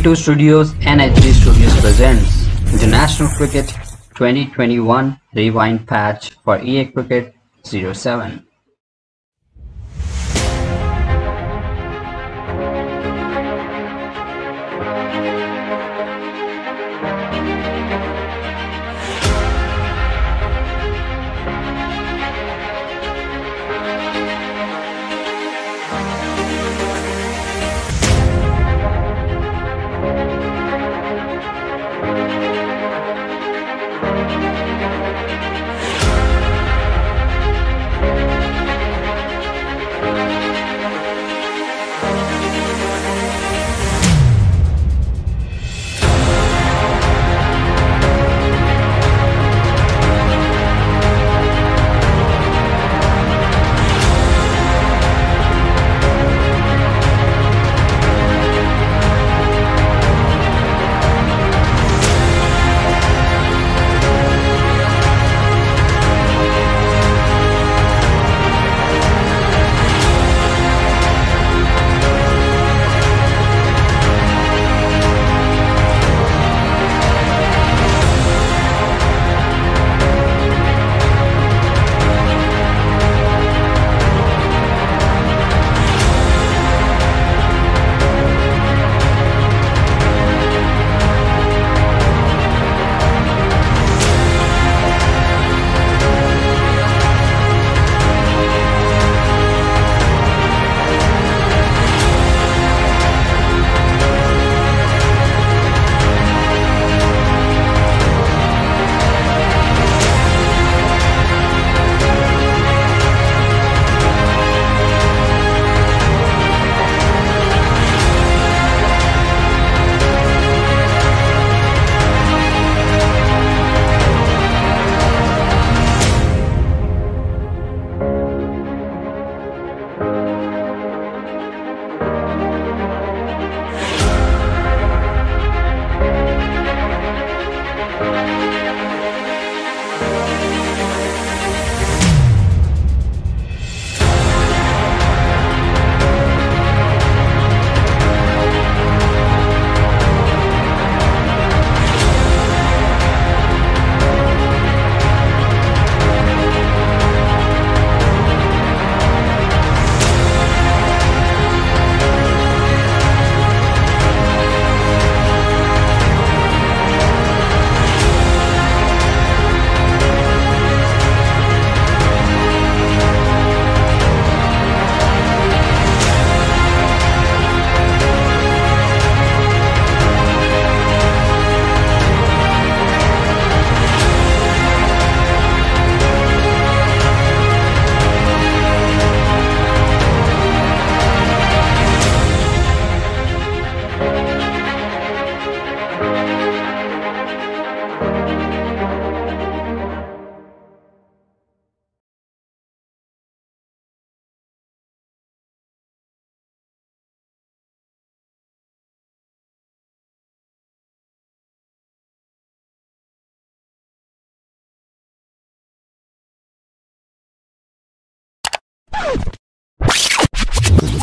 K2 Studios and HD Studios presents International Cricket 2021 Rewind Patch for EA Cricket 07.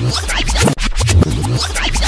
Strike